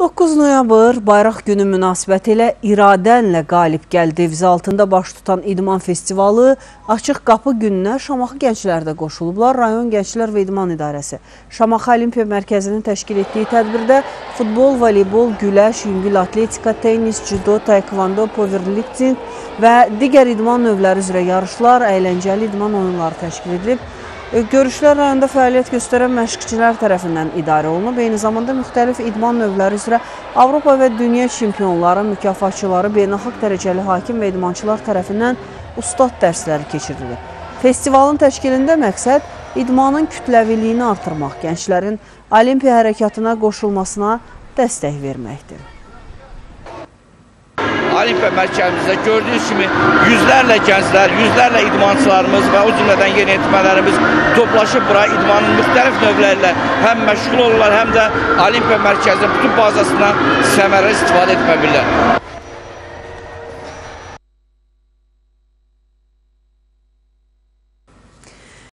9 noyabr Bayraq günü münasibətilə İradənlə qalib gəl devizi altında baş tutan İdman Festivalı açıq qapı gününə Şamaxı gəncləri də qoşulublar. Rayon Gənclər və İdman İdarəsi Şamaxı Olimpiya Mərkəzinin təşkil etdiyi tədbirdə futbol, voleybol, güləş, yüngül atletika, tennis, judo, taekvondo, powerlifting və digər idman növləri üzrə yarışlar, əyləncəli idman oyunları təşkil edilib. E, Görüşlər rayonda fəaliyyət göstərən məşqçilər tərəfindən idarə olunub. Eyni zamanda müxtəlif idman növləri üzrə Avropa və dünya çempionları, mükafatçıları, beynəlxalq dərəcəli hakim və idmançılar tərəfindən ustad dərsləri keçirilir. Festivalın təşkilində məqsəd idmanın kütləviliyini artırmaq, gənclərin olimpiya hərəkatına qoşulmasına dəstək verməkdir. Olimpiya mərkəzimizdə gördüyünüz kimi yüzlərlə gənclər, yüzlərlə idmançılarımız və o cümlədən yeniyetmələrimiz toplaşıb bura idmanın müxtəlif növləri ilə həm məşğul olurlar, həm də Olimpiya mərkəzinin bütün bazasından səmərəli istifadə etmə bilirlər.